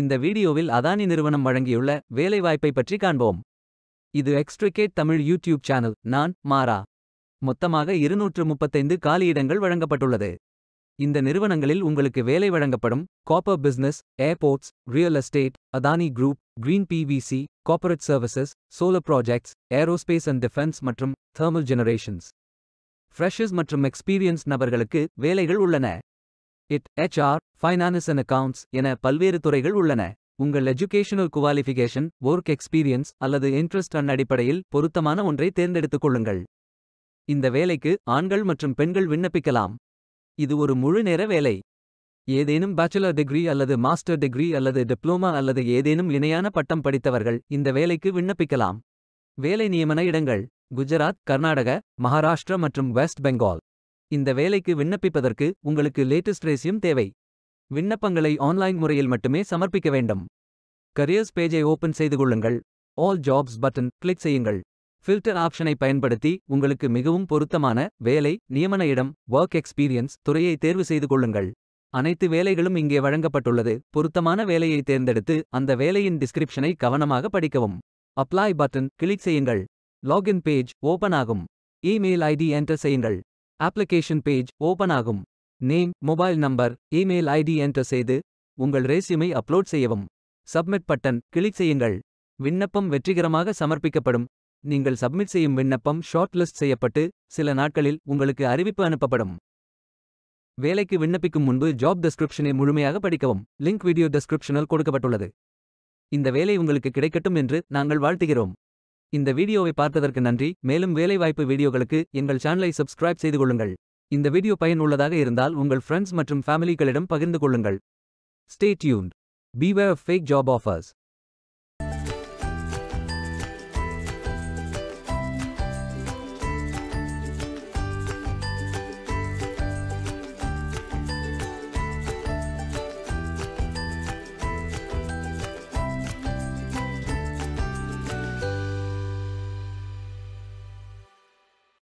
இந்த வீடியோவில் அதானி நிறுவனம் வழங்கியுள்ள வேலைவாய்ப்பை பற்றி காண்போம். இது எக்ஸ்ட்ரிகேட் தமிழ் யூடியூப் சேனல். நான் மாரா மொத்தமாக இருநூற்று முப்பத்தைந்து காலியிடங்கள் வழங்கப்பட்டுள்ளது. இந்த நிறுவனங்களில் உங்களுக்கு வேலை வழங்கப்படும் copper business airports real estate Adani group green PVC corporate services solar projects aerospace and defence மற்றும் தெர்மல் ஜெனரேஷன்ஸ் ஃப்ரெஷர்ஸ் மற்றும் எக்ஸ்பீரியன்ஸ் நபர்களுக்கு வேலைகள் உள்ளன. IT HR finance and accounts என பல்வேறு துறைகள் உள்ளன. உங்கள் எஜுகேஷனல் குவாலிஃபிகேஷன் ஒர்க் எக்ஸ்பீரியன்ஸ் அல்லது இன்ட்ரெஸ்ட் அன் அடிப்படையில் பொருத்தமான ஒன்றை தேர்ந்தெடுத்துக் கொள்ளுங்கள். இந்த வேலைக்கு ஆண்கள் மற்றும் பெண்கள் விண்ணப்பிக்கலாம். இது ஒரு முழு நேர வேலை. ஏதேனும் பேச்சுலர் டிகிரி அல்லது மாஸ்டர் டிகிரி அல்லது டிப்ளோமா அல்லது ஏதேனும் இணையான பட்டம் படித்தவர்கள் இந்த வேலைக்கு விண்ணப்பிக்கலாம். வேலை நியமன இடங்கள் குஜராத் கர்நாடக மகாராஷ்டிரா மற்றும் வெஸ்ட் பெங்கால். இந்த வேலைக்கு விண்ணப்பிப்பதற்கு உங்களுக்கு லேட்டஸ்ட் ரேசியம் தேவை. விண்ணப்பங்களை ஆன்லைன் முறையில் மட்டுமே சமர்ப்பிக்க வேண்டும். கரியர்ஸ் பேஜை ஓபன் செய்து கொள்ளுங்கள். ஆல் ஜாப்ஸ் பட்டன் கிளிக் செய்யுங்கள். ஃபில்டர் ஆப்ஷனை பயன்படுத்தி உங்களுக்கு மிகவும் பொருத்தமான வேலை நியமன இடம் ஒர்க் எக்ஸ்பீரியன்ஸ் துறையை தேர்வு செய்து கொள்ளுங்கள். அனைத்து வேலைகளும் இங்கே வழங்கப்பட்டுள்ளது. பொருத்தமான வேலையை தேர்ந்தெடுத்து அந்த வேலையின் டிஸ்கிரிப்ஷனை கவனமாக படிக்கவும். அப்ளை பட்டன் கிளிக் செய்யுங்கள். லாகின் பேஜ் ஓபன் ஆகும். இமெயில் ஐடி என்டர் செய்யுங்கள். அப்ளிகேஷன் பேஜ் ஓபன் ஆகும். Name mobile number email ID enter செய்து உங்கள் ரேசியூமை அப்லோட் செய்யவும். சப்மிட் பட்டன் கிளிக் செய்யுங்கள். விண்ணப்பம் வெற்றிகரமாக சமர்ப்பிக்கப்படும். நீங்கள் சப்மிட் செய்யும் விண்ணப்பம் ஷார்ட் லிஸ்ட் செய்யப்பட்டு சில நாட்களில் உங்களுக்கு அறிவிப்பு அனுப்பப்படும். வேலைக்கு விண்ணப்பிக்கும் முன்பு ஜாப் டெஸ்கிரிப்ஷனை முழுமையாக படிக்கவும். லிங்க் வீடியோ டெஸ்கிரிப்ஷனில் கொடுக்கப்பட்டுள்ளது. இந்த வேலை உங்களுக்கு கிடைக்கட்டும் என்று நாங்கள் வாழ்த்துகிறோம். இந்த வீடியோவை பார்த்ததற்கு நன்றி. மேலும் வேலைவாய்ப்பு வீடியோகளுக்கு எங்கள் சேனலை சப்ஸ்கிரைப் செய்து கொள்ளுங்கள். இந்த வீடியோ பயனுள்ளதாக இருந்தால் உங்கள் ஃப்ரெண்ட்ஸ் மற்றும் ஃபேமிலிகளிடம் பகிர்ந்து கொள்ளுங்கள். Stay tuned beware fake job offers